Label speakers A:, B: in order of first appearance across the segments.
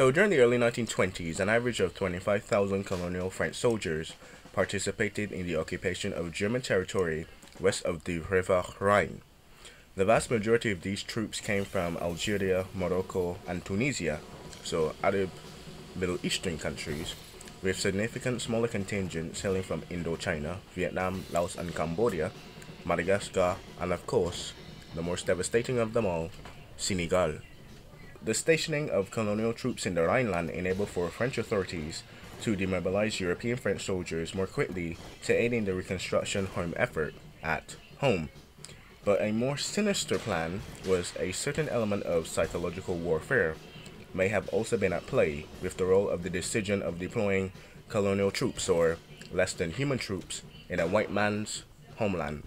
A: So during the early 1920s, an average of 25,000 colonial French soldiers participated in the occupation of German territory west of the River Rhine. The vast majority of these troops came from Algeria, Morocco, and Tunisia, so Arab Middle Eastern countries, with significant smaller contingents hailing from Indochina, Vietnam, Laos, and Cambodia, Madagascar, and of course, the most devastating of them all, Senegal. The stationing of colonial troops in the Rhineland enabled for French authorities to demobilize European French soldiers more quickly to aid in the reconstruction home effort at home. But a more sinister plan was a certain element of psychological warfare may have also been at play with the role of the decision of deploying colonial troops or less than human troops in a white man's homeland.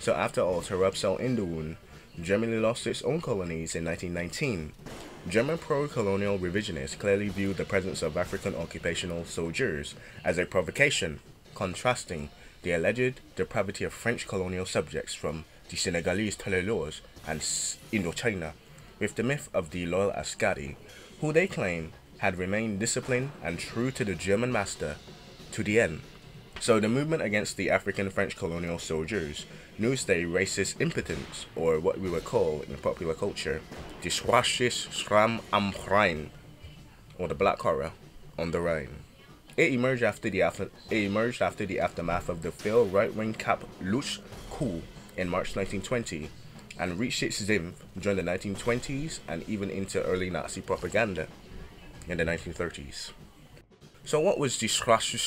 A: So after all, to rub salt in the wound, Germany lost its own colonies in 1919. German pro-colonial revisionists clearly viewed the presence of African occupational soldiers as a provocation, contrasting the alleged depravity of French colonial subjects from the Senegalese Tirailleurs and Indochina with the myth of the loyal Askari, who they claim had remained disciplined and true to the German master to the end. So the movement against the African French colonial soldiers knows their racist impotence, or what we would call in popular culture, the Schwarzes Schmach am Rhein, or the Black Horror on the Rhine. It emerged after the after, it emerged after the aftermath of the failed right-wing Kapp Putsch coup in March 1920 and reached its zenith during the 1920s and even into early Nazi propaganda in the 1930s. So what was the Schwarzes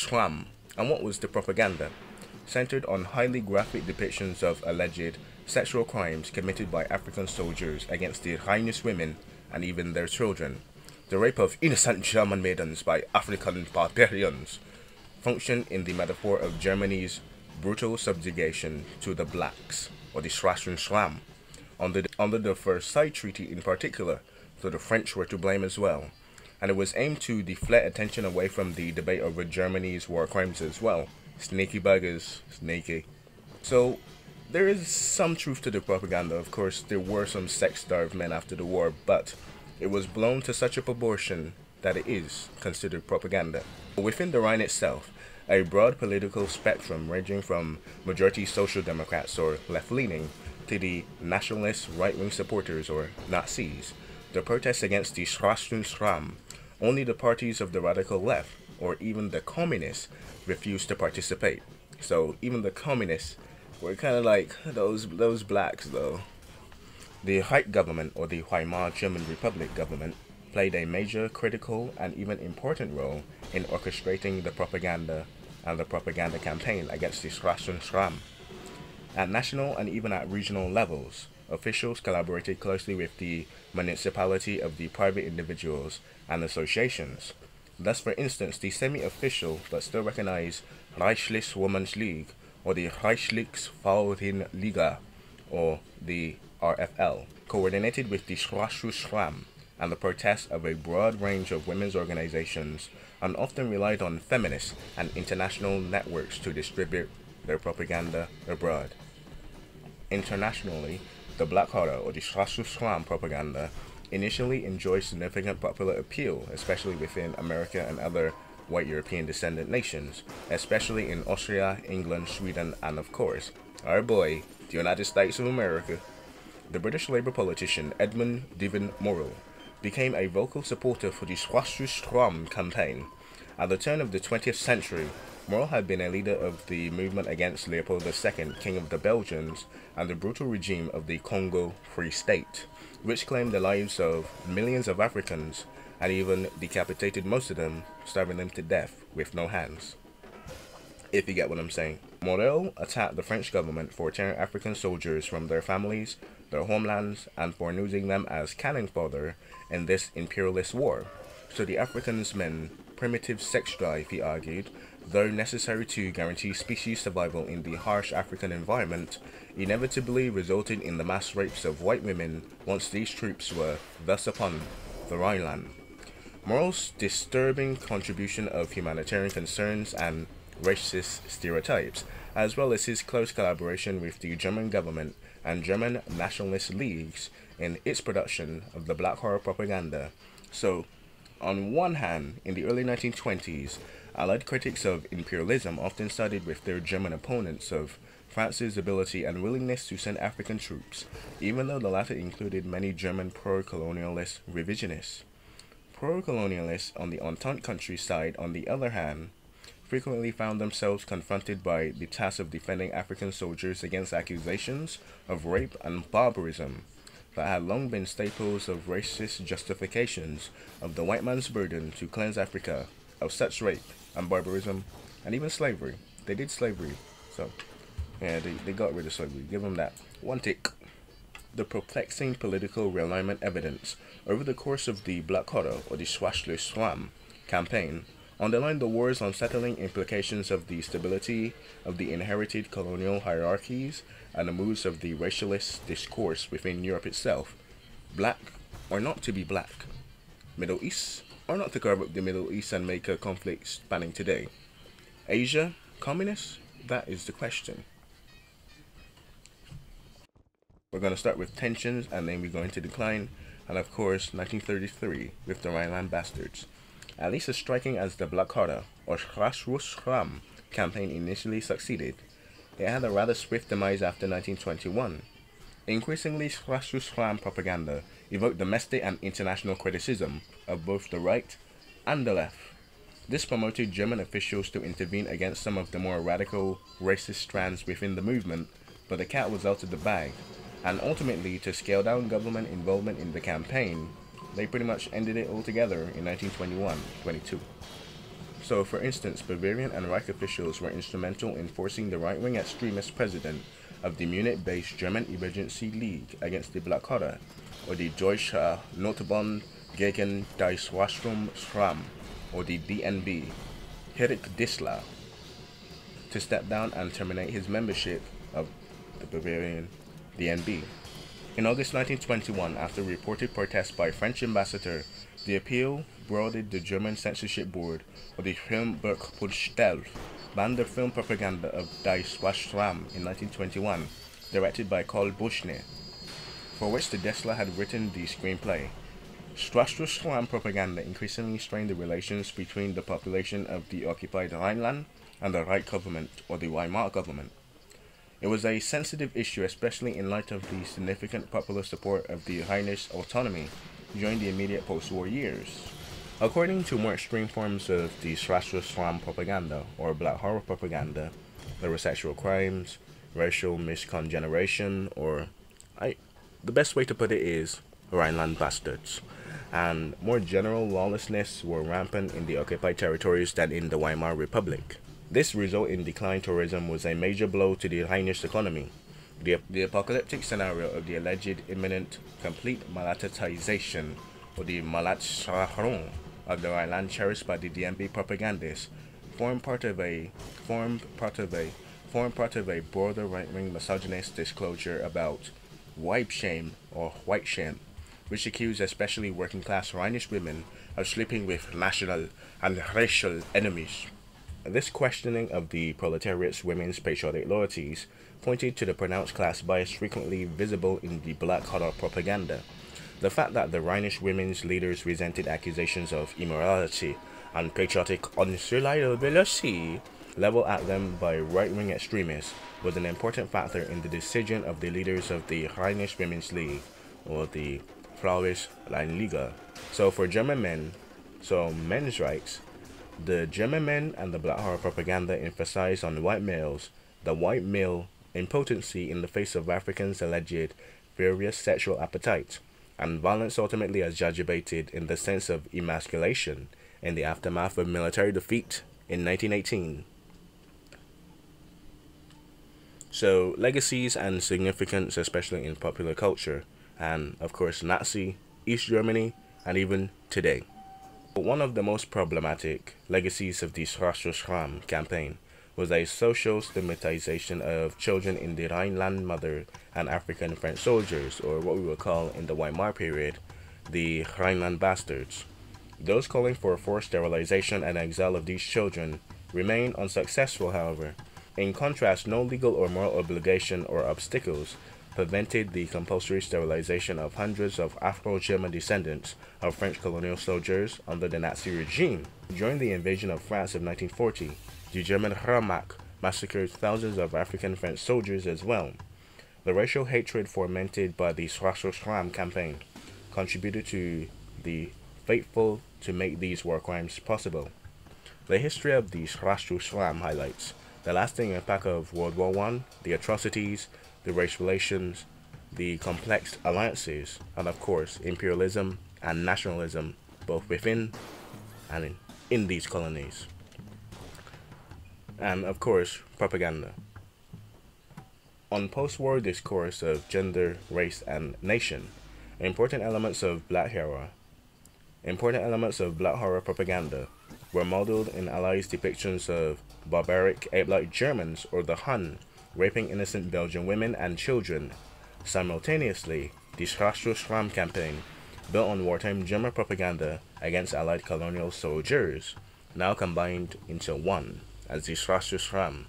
A: and what was the propaganda? Centered on highly graphic depictions of alleged sexual crimes committed by African soldiers against the Rhenish women and even their children. The rape of innocent German maidens by African barbarians functioned in the metaphor of Germany's brutal subjugation to the blacks, or the Schwarzes under the, under the Versailles Treaty in particular, so the French were to blame as well. And it was aimed to deflect attention away from the debate over Germany's war crimes as well. Snaky buggers, sneaky. So, there is some truth to the propaganda. Of course, there were some sex-starved men after the war, but it was blown to such a proportion that it is considered propaganda. Within the Rhine itself, a broad political spectrum ranging from majority social democrats or left-leaning to the nationalist right-wing supporters or Nazis. The protests against the Schwarze Schmach, only the parties of the radical left or even the communists refused to participate. So even the communists were kind of like those those blacks though. The Reich government or the Weimar German Republic government played a major critical and even important role in orchestrating the propaganda and the propaganda campaign against the Schwarze Schmach. At national and even at regional levels, officials collaborated closely with the municipality of the private individuals and associations. Thus, for instance, the semi-official but still recognized Reichlich Women's League or the Frauenliga or the RFL coordinated with the Schwarzes and the protests of a broad range of women's organizations and often relied on feminist and international networks to distribute their propaganda abroad. Internationally, the Black Horror or the Schwarzes propaganda initially enjoyed significant popular appeal, especially within America and other white European descendant nations, especially in Austria, England, Sweden, and of course, our boy, the United States of America. The British Labour politician Edmund Devon Morel became a vocal supporter for the Schwarzes campaign. At the turn of the 20th century, Morel had been a leader of the movement against Leopold II, King of the Belgians, and the brutal regime of the Congo Free State, which claimed the lives of millions of Africans and even decapitated most of them, starving them to death with no hands. If you get what I'm saying. Morel attacked the French government for tearing African soldiers from their families, their homelands, and for using them as cannon fodder in this imperialist war. So the Africans' men primitive sex drive, he argued, though necessary to guarantee species survival in the harsh African environment, inevitably resulted in the mass rapes of white women once these troops were thus upon the Rhineland. Morel's disturbing contribution of humanitarian concerns and racist stereotypes, as well as his close collaboration with the German government and German nationalist leagues in its production of the Black Horror propaganda. So, On one hand, in the early 1920s, Allied critics of imperialism often sided with their German opponents of France's ability and willingness to send African troops, even though the latter included many German pro-colonialist revisionists. Pro-colonialists on the Entente countryside, on the other hand, frequently found themselves confronted by the task of defending African soldiers against accusations of rape and barbarism that had long been staples of racist justifications of the white man's burden to cleanse Africa of such rape and barbarism and even slavery. They did slavery, so yeah, they, they got rid of slavery. Give them that. One tick. The perplexing political realignment evidence over the course of the Black Horror or the Swashley Swam campaign underlined the war's unsettling implications of the stability of the inherited colonial hierarchies and the moods of the racialist discourse within Europe itself. Black or not to be black. Middle East or not to carve up the Middle East and make a conflict spanning today. Asia, communist? That is the question. We're going to start with tensions and then we're going to decline, and of course 1933 with the Rhineland Bastards. At least as striking as the Black Horror or Schmach campaign initially succeeded, it had a rather swift demise after 1921. Increasingly, Schmach propaganda evoked domestic and international criticism of both the right and the left. This promoted German officials to intervene against some of the more radical racist strands within the movement, but the cat was out of the bag, and ultimately to scale down government involvement in the campaign they pretty much ended it altogether in 1921-22. So, for instance, Bavarian and Reich officials were instrumental in forcing the right-wing extremist president of the Munich-based German Emergency League against the Black Horror, or the Deutsche Notbund gegen die Schwarzen Schmach, or the DNB, Erich Distler, to step down and terminate his membership of the Bavarian DNB. In August 1921, after reported protests by French ambassador, the appeal broadened the German censorship board, or the Filmbuchbundstelle, banned the film propaganda of Die Schwarze in 1921, directed by Karl Buschner, for which the Dessler had written the screenplay. Schwarze propaganda increasingly strained the relations between the population of the occupied Rhineland and the Reich government, or the Weimar government. It was a sensitive issue, especially in light of the significant popular support of the Rhinish autonomy during the immediate post-war years. According to more extreme forms of the Schwarzslam propaganda, or Black Horror propaganda, there were sexual crimes, racial miscongeneration, or I, the best way to put it is Rhineland bastards, and more general lawlessness were rampant in the occupied territories than in the Weimar Republic. This result in decline tourism was a major blow to the Rhinish economy. The, the apocalyptic scenario of the alleged imminent complete Malatatization or the Malatschachron of the Rhineland cherished by the DNB propagandists formed part of a formed part of a formed part of a broader right-wing misogynist disclosure about wipe shame or white shame, which accused especially working-class Rhinish women of sleeping with national and racial enemies. This questioning of the proletariat's women's patriotic loyalties pointed to the pronounced class bias frequently visible in the Black Horror propaganda. The fact that the Rhinish women's leaders resented accusations of immorality and patriotic unreliability leveled at them by right-wing extremists was an important factor in the decision of the leaders of the Rhinish Women's League, or the Fraues Liga. So for German men, so men's rights the German men and the Black Horror propaganda emphasized on white males the white male impotency in the face of Africans' alleged various sexual appetites, and violence ultimately exacerbated in the sense of emasculation in the aftermath of military defeat in 1918. So, legacies and significance, especially in popular culture, and of course, Nazi, East Germany, and even today. One of the most problematic legacies of the Schmach campaign was a social stigmatization of children in the Rhineland mother and African French soldiers, or what we would call in the Weimar period, the Rhineland bastards. Those calling for forced sterilization and exile of these children remain unsuccessful, however. In contrast, no legal or moral obligation or obstacles prevented the compulsory sterilization of hundreds of Afro-German descendants of French colonial soldiers under the Nazi regime. During the invasion of France of 1940, the German Wehrmacht massacred thousands of African French soldiers as well. The racial hatred fomented by the Schmach campaign contributed to the faithful to make these war crimes possible. The history of the Schmach highlights the lasting impact of World War I, the atrocities, the race relations, the complex alliances, and of course, imperialism and nationalism, both within and in, in these colonies. And of course, propaganda. On post war discourse of gender, race, and nation, important elements of black horror, important elements of black horror propaganda were modeled in Allies' depictions of barbaric ape-like Germans or the Hun raping innocent Belgian women and children. Simultaneously, the Schmach campaign, built on wartime German propaganda against Allied colonial soldiers, now combined into one as the Schmach,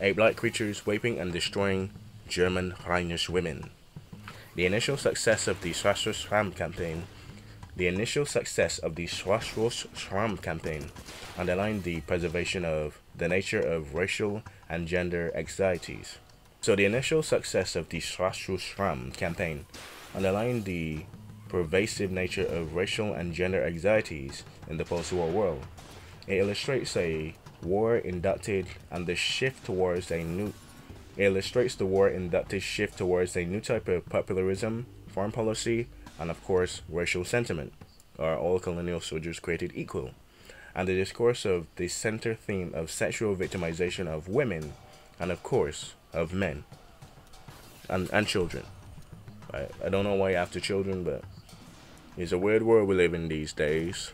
A: ape-like creatures raping and destroying German Rhenish women. The initial success of the Schmach campaign the initial success of the Schmach campaign underlined the preservation of the nature of racial and gender anxieties. So the initial success of the Schmach campaign underlined the pervasive nature of racial and gender anxieties in the post-war world. It illustrates a war inducted and the shift towards a new it illustrates the war inducted shift towards a new type of popularism, foreign policy, and of course racial sentiment. Are all colonial soldiers created equal? and the discourse of the center theme of sexual victimization of women and of course of men and, and children. I, I don't know why after children, but it's a weird world we live in these days.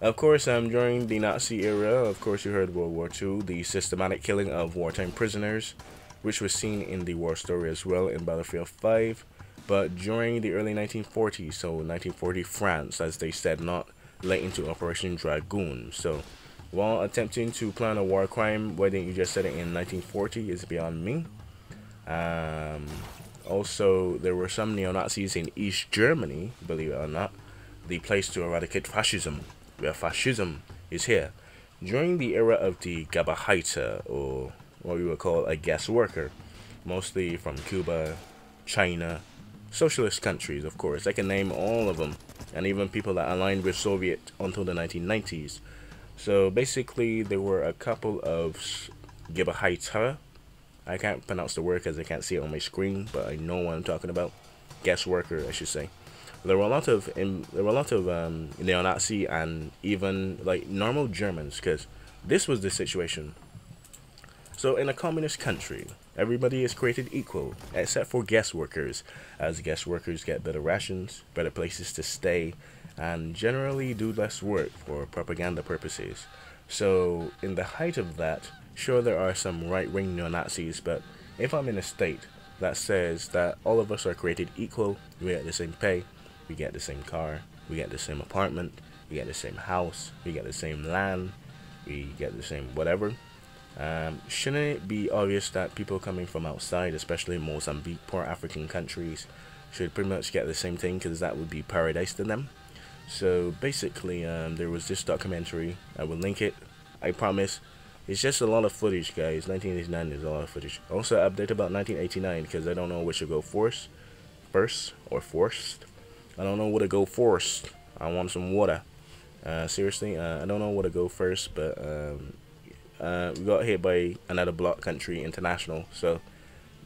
A: Of course, um, during the Nazi era, of course you heard World War II, the systematic killing of wartime prisoners, which was seen in the war story as well in Battlefield 5. But during the early 1940s, so 1940 France, as they said, not late into Operation Dragoon. So, while attempting to plan a war crime, whether you just said it in 1940 is beyond me. Um, also, there were some neo Nazis in East Germany, believe it or not, the place to eradicate fascism, where fascism is here. During the era of the Gabahaita, or what we would call a guest worker, mostly from Cuba, China, socialist countries, of course. I can name all of them and even people that aligned with Soviet until the 1990s. So basically, there were a couple of Gibahaita. I can't pronounce the word because I can't see it on my screen, but I know what I'm talking about. Guest worker, I should say. There were a lot of in, there were a lot of um, neo-Nazi and even like normal Germans because this was the situation. So in a communist country, Everybody is created equal, except for guest workers, as guest workers get better rations, better places to stay, and generally do less work for propaganda purposes. So, in the height of that, sure there are some right-wing neo-Nazis, but if I'm in a state that says that all of us are created equal, we get the same pay, we get the same car, we get the same apartment, we get the same house, we get the same land, we get the same whatever, um, shouldn't it be obvious that people coming from outside, especially Mozambique, poor African countries, should pretty much get the same thing because that would be paradise to them? So basically, um, there was this documentary. I will link it. I promise. It's just a lot of footage, guys. 1989 is a lot of footage. Also, update about 1989 because I don't know which to go first, first or forced. I don't know what to go first. I want some water. Uh, seriously, uh, I don't know what to go first, but um, uh, we got hit by another block country international. So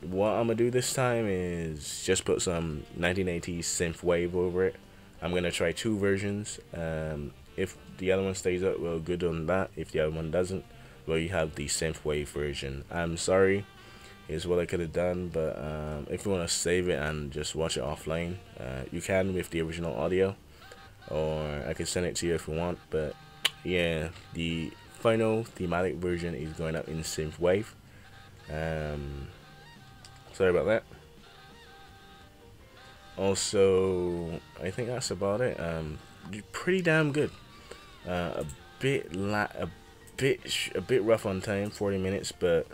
A: what I'm gonna do this time is just put some 1980s synth wave over it. I'm gonna try two versions. Um, if the other one stays up, well, good on that. If the other one doesn't, well, you have the synth wave version. I'm sorry, is what I could have done, but um, if you want to save it and just watch it offline, uh, you can with the original audio, or I can send it to you if you want. But yeah, the final thematic version is going up in synthwave. Um, sorry about that. Also, I think that's about it. Um, pretty damn good. Uh, a bit la a bit a bit rough on time, 40 minutes, but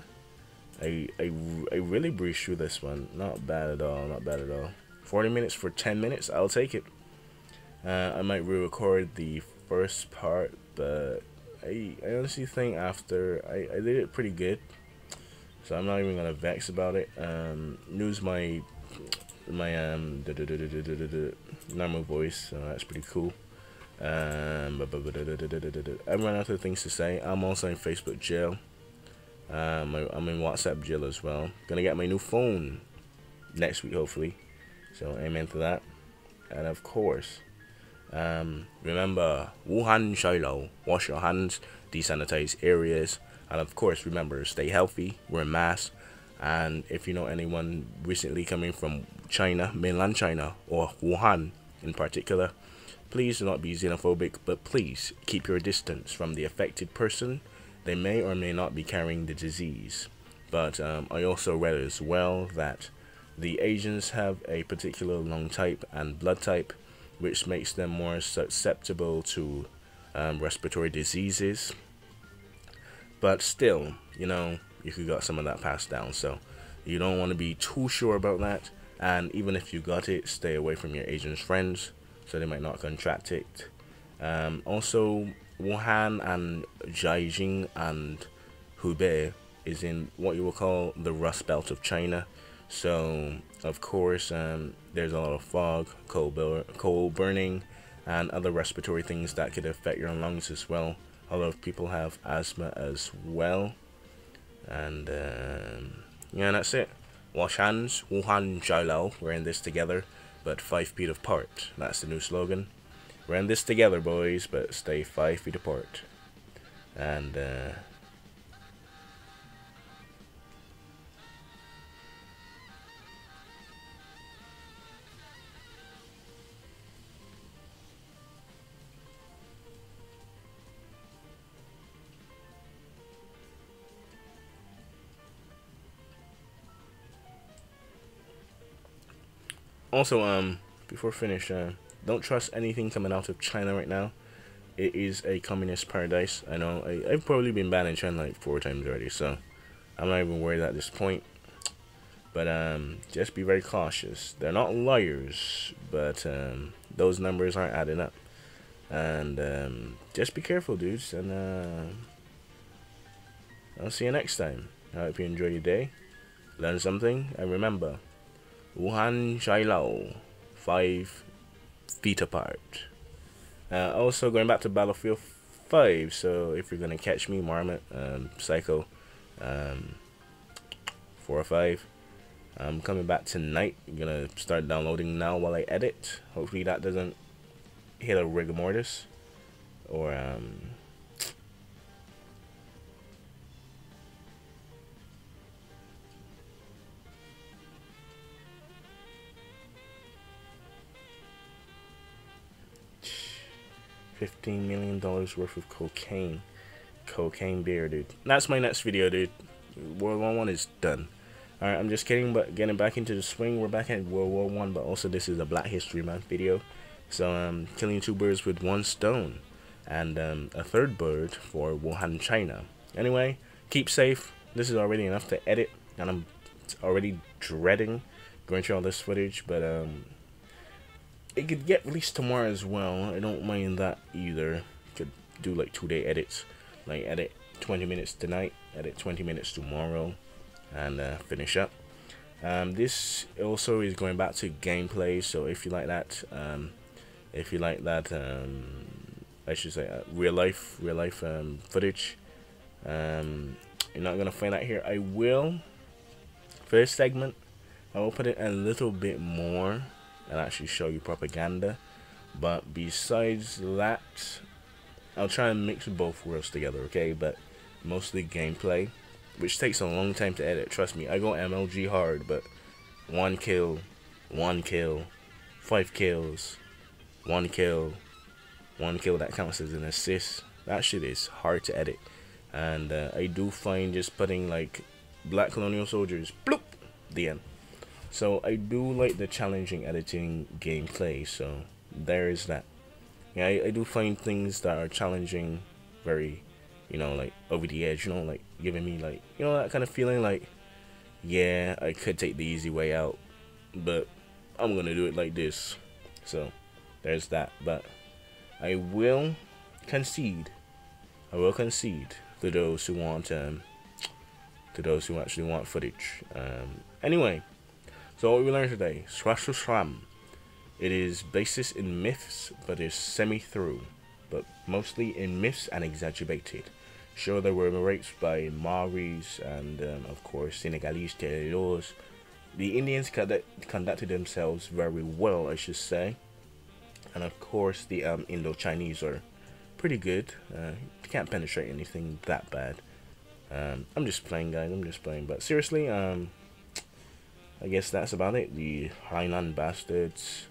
A: I, I, I really breezed through this one. Not bad at all. Not bad at all. 40 minutes for 10 minutes. I'll take it. Uh, I might re-record the first part, but I, I honestly think after I, I did it pretty good. So I'm not even gonna vex about it. Um, lose my my um normal voice, so that's pretty cool. Um, I've run out of things to say. I'm also in Facebook jail. Um, I'm in WhatsApp jail as well. Gonna get my new phone next week, hopefully. So amen to that. And of course, um, remember Wuhan Shiloh. Wash your hands, desanitize areas, and of course, remember stay healthy, wear masks. And if you know anyone recently coming from China, mainland China, or Wuhan in particular, please do not be xenophobic, but please keep your distance from the affected person they may or may not be carrying the disease. But um, I also read as well that the Asians have a particular lung type and blood type, which makes them more susceptible to um, respiratory diseases. But still, you know, you could got some of that passed down. So you don't want to be too sure about that. And even if you got it, stay away from your Asian friends so they might not contract it. Um, also, Wuhan and Jiaxing and Hubei is in what you will call the Rust Belt of China. So, of course, um, there's a lot of fog, coal, bur coal burning, and other respiratory things that could affect your lungs as well. A lot of people have asthma as well. And, um, yeah, that's it. Wash hands, Wuhan Jiailao, we're in this together, but five feet apart. That's the new slogan. We're in this together, boys, but stay five feet apart. And, uh, also um before finish uh don't trust anything coming out of China right now. It is a communist paradise. I know. I, I've probably been banned in China like four times already, so I'm not even worried at this point. But um, just be very cautious. They're not liars, but um, those numbers aren't adding up. And um, just be careful, dudes. And uh, I'll see you next time. I hope you enjoy your day, learn something, and remember, Wuhan Shailao 5 feet apart. Uh, also, going back to Battlefield 5, so if you're going to catch me, Marmot, um, Psycho, um, 4 or 5, I'm coming back tonight. I'm going to start downloading now while I edit. Hopefully that doesn't hit a rigor mortis. Or, um, 15 million dollars worth of cocaine. Cocaine beer dude. That's my next video dude. World war one is done. All right i'm just kidding but getting back into the swing. We're back at world war one but also this is a black history month video. So um killing two birds with one stone. And um, a third bird for wuhan china. Anyway keep safe. This is already enough to edit and i'm already dreading going through all this footage but um it could get released tomorrow as well. I don't mind that either. Could do like two day edits, like edit 20 minutes tonight, edit 20 minutes tomorrow, and uh, finish up. Um, this also is going back to gameplay, so if you like that, um, if you like that, um, I should say uh, real life, real life um, footage, um, you're not gonna find that here. I will. First segment, I will put it a little bit more and actually show you propaganda. But besides that, I'll try and mix both worlds together, okay? But mostly gameplay, which takes a long time to edit. Trust me, I go MLG hard, but one kill, one kill, five kills, one kill, one kill that counts as an assist. That shit is hard to edit. And uh, I do find just putting like black colonial soldiers, bloop, the end. So I do like the challenging editing gameplay, so there is that. Yeah, I, I do find things that are challenging very, you know, like over the edge, you know, like giving me like, you know, that kind of feeling like yeah, I could take the easy way out, but I'm gonna do it like this. So there's that. But I will concede. I will concede to those who want um to those who actually want footage. Um anyway, so what we learned today, Swash Slam. It is basis in myths, but is semi-through, but mostly in myths and exaggerated. Sure, there were rapes by Maoris and, um, of course, Senegalese terrors. The Indians conducted themselves very well, I should say. And, of course, the um, Indo-Chinese are pretty good. Uh, can't penetrate anything that bad. Um, I'm just playing, guys. I'm just playing. But seriously, um, I guess that's about it. The Hainan bastards,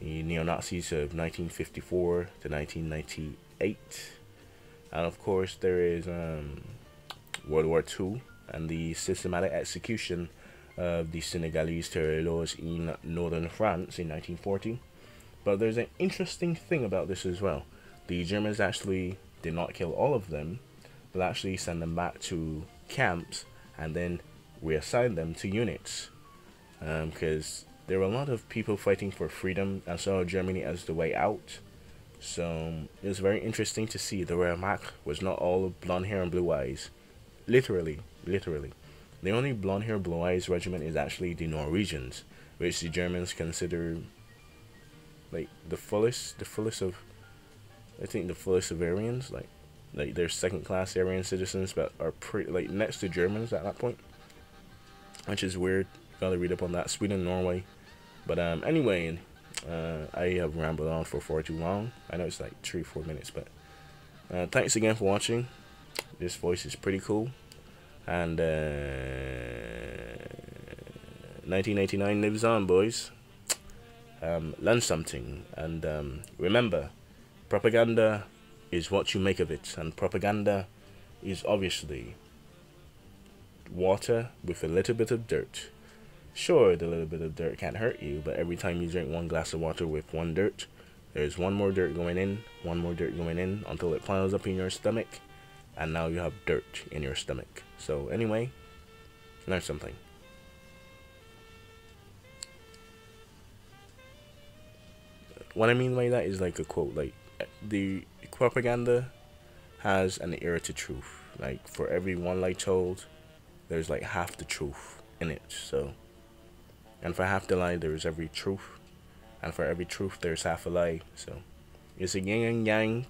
A: the neo-Nazis of 1954 to 1998 and of course there is um, World War II and the systematic execution of the Senegalese Tirailleurs in northern France in 1940. But there's an interesting thing about this as well. The Germans actually did not kill all of them, but actually send them back to camps and then reassign them to units. Because um, there were a lot of people fighting for freedom and saw Germany as the way out so it was very interesting to see the Wehrmacht was not all blonde hair and blue eyes. Literally, literally. The only blonde hair, blue eyes regiment is actually the Norwegians, which the Germans consider like the fullest, the fullest of, I think the fullest of Aryans, like, like they're second class Aryan citizens, but are pretty like next to Germans at that point, which is weird. Gotta read up on that. Sweden, Norway, but um, anyway, uh, I have rambled on for far too long. I know it's like three, four minutes, but uh, thanks again for watching. This voice is pretty cool. And uh, 1989 lives on, boys. Um, learn something. And um, remember, propaganda is what you make of it. And propaganda is obviously water with a little bit of dirt. Sure, the little bit of dirt can't hurt you, but every time you drink one glass of water with one dirt, there's one more dirt going in, one more dirt going in until it piles up in your stomach, and now you have dirt in your stomach. So anyway, learn something. What I mean by that is like a quote, like the propaganda has an error to truth. Like for every one lie told, there's like half the truth in it. So and for half the lie, there is every truth. And for every truth, there's half a lie. So it's a yin and yang.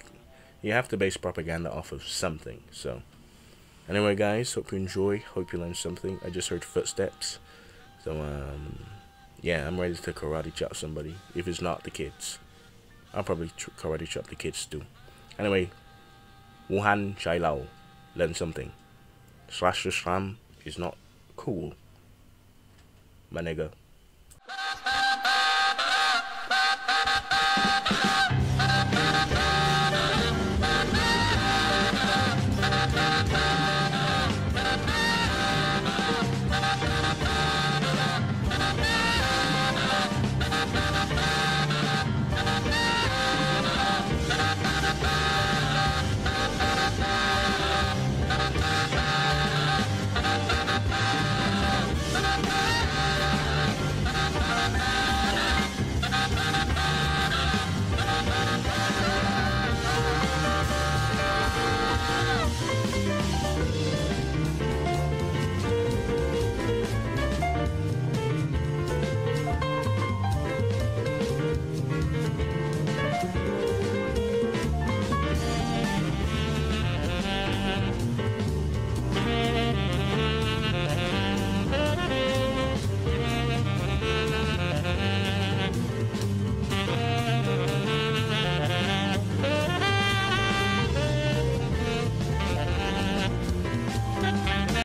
A: You have to base propaganda off of something. So anyway, guys, hope you enjoy. Hope you learned something. I just heard footsteps. So, um, yeah, I'm ready to karate chop somebody. If it's not the kids, I'll probably karate chop the kids too. Anyway, Wuhan Chai Lao, learn something. Slash the Slam is not cool. My nigga.